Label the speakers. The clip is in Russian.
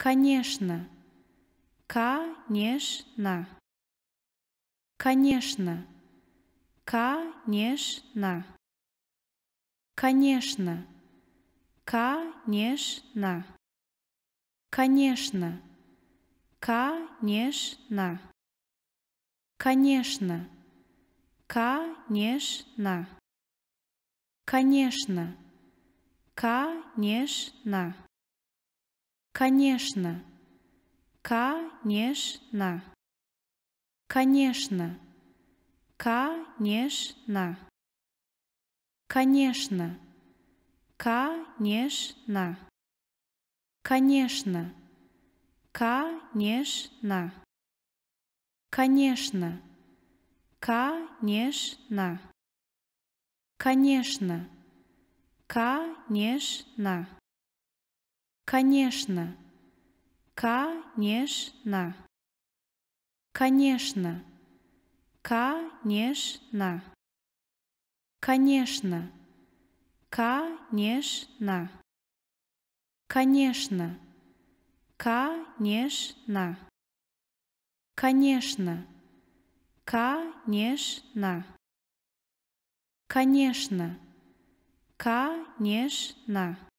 Speaker 1: Конечно. Конечно. Конечно. Конечно. Конечно. Конечно. Конечно. Конечно. Конечно. Конечно. Конечно. Конечно. Конечно. Конечно. Конечно. Конечно. Конечно. Конечно. Конечно. Конечно. Конечно. Конечно. Конечно. Конечно. Конечно. Конечно. Конечно. Конечно. Конечно. Конечно. Конечно. Конечно. Конечно. Конечно. Конечно. Конечно.